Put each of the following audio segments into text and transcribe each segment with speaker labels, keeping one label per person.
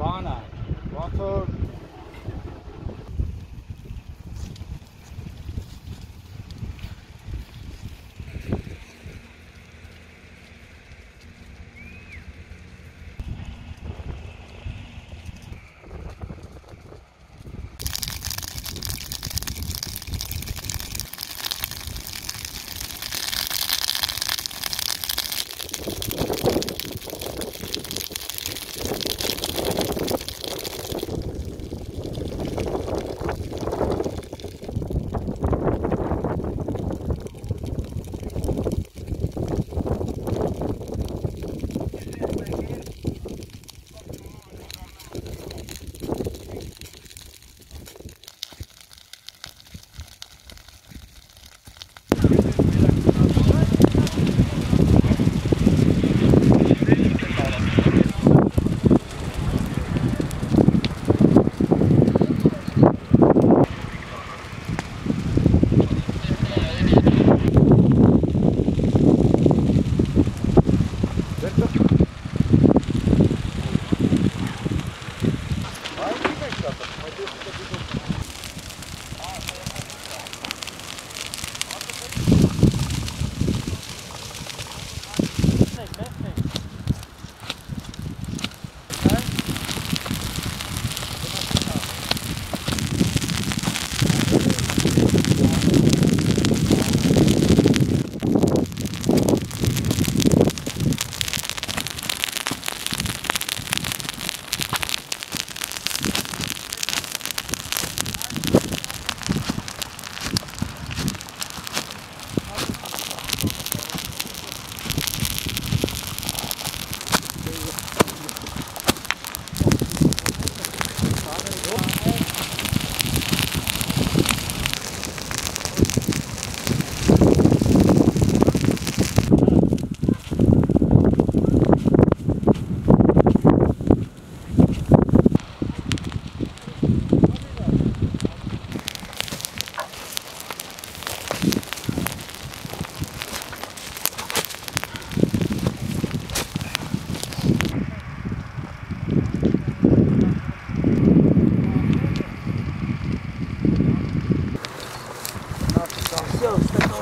Speaker 1: Bana. Rock ребята, пойдем,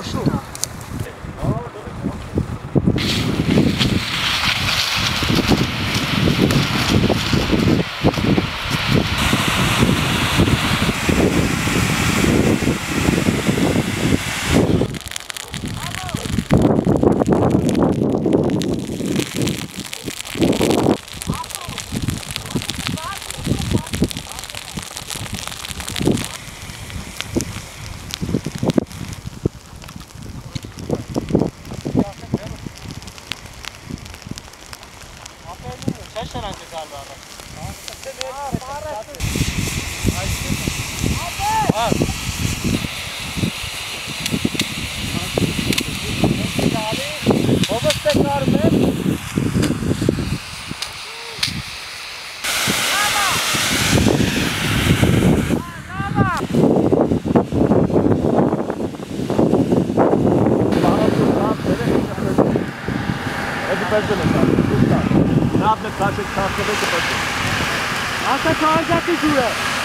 Speaker 1: 是吗？Bana. Motor.
Speaker 2: Asta
Speaker 1: cauza che giura. Vabbè, sono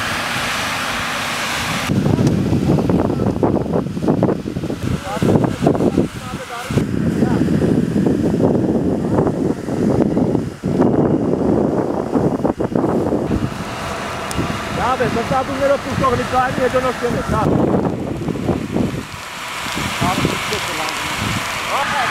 Speaker 2: Nawet została numer opuszczownikami, jedonośnie metali. Mamy tu
Speaker 1: przekonanie. Aha,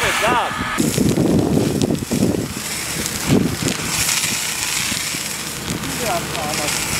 Speaker 2: Good job. up almost.